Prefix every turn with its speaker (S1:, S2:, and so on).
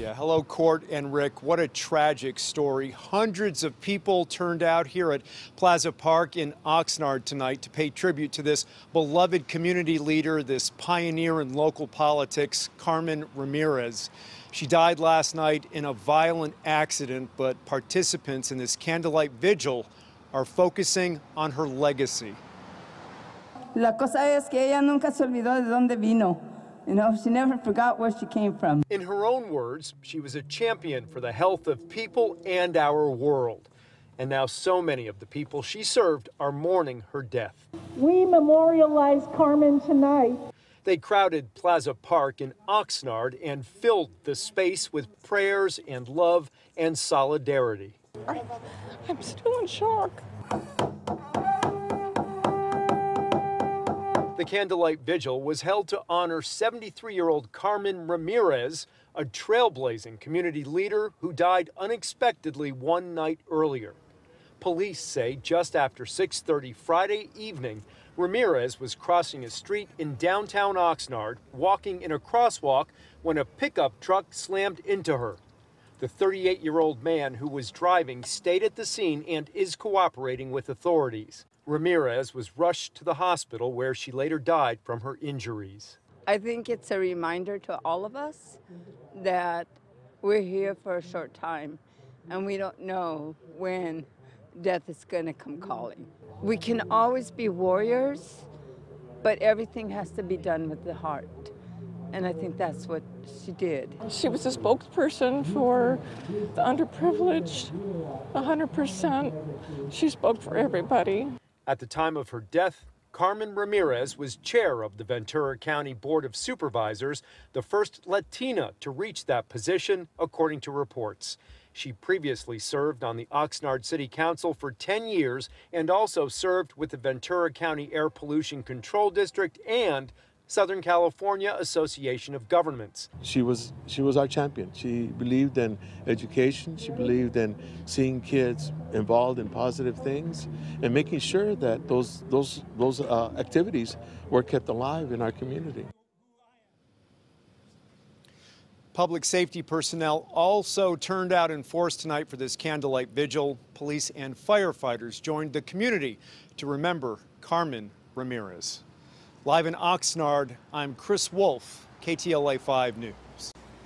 S1: Yeah, hello, Court and Rick. What a tragic story. Hundreds of people turned out here at Plaza Park in Oxnard tonight to pay tribute to this beloved community leader, this pioneer in local politics, Carmen Ramirez. She died last night in a violent accident, but participants in this candlelight vigil are focusing on her legacy.
S2: La cosa es que ella nunca se olvidó de dónde vino. You know, she never forgot where she came from.
S1: In her own words, she was a champion for the health of people and our world. And now so many of the people she served are mourning her death.
S3: We memorialize Carmen tonight.
S1: They crowded Plaza Park in Oxnard and filled the space with prayers and love and solidarity.
S3: I, I'm still in shock.
S1: The candlelight vigil was held to honor 73 year old Carmen Ramirez, a trailblazing community leader who died unexpectedly one night earlier. Police say just after 6:30 Friday evening, Ramirez was crossing a street in downtown Oxnard, walking in a crosswalk when a pickup truck slammed into her. The 38-year-old man who was driving stayed at the scene and is cooperating with authorities. Ramirez was rushed to the hospital where she later died from her injuries.
S4: I think it's a reminder to all of us that we're here for a short time and we don't know when death is going to come calling. We can always be warriors, but everything has to be done with the heart. And I think that's what she did.
S3: She was a spokesperson for the underprivileged, 100%. She spoke for everybody.
S1: At the time of her death, Carmen Ramirez was chair of the Ventura County Board of Supervisors, the first Latina to reach that position, according to reports. She previously served on the Oxnard City Council for 10 years and also served with the Ventura County Air Pollution Control District and Southern California Association of Governments.
S5: She was she was our champion. She believed in education. She believed in seeing kids involved in positive things and making sure that those those those uh, activities were kept alive in our community.
S1: Public safety personnel also turned out in force tonight for this candlelight vigil. Police and firefighters joined the community to remember Carmen Ramirez. Live in Oxnard, I'm Chris Wolfe, KTLA 5 News.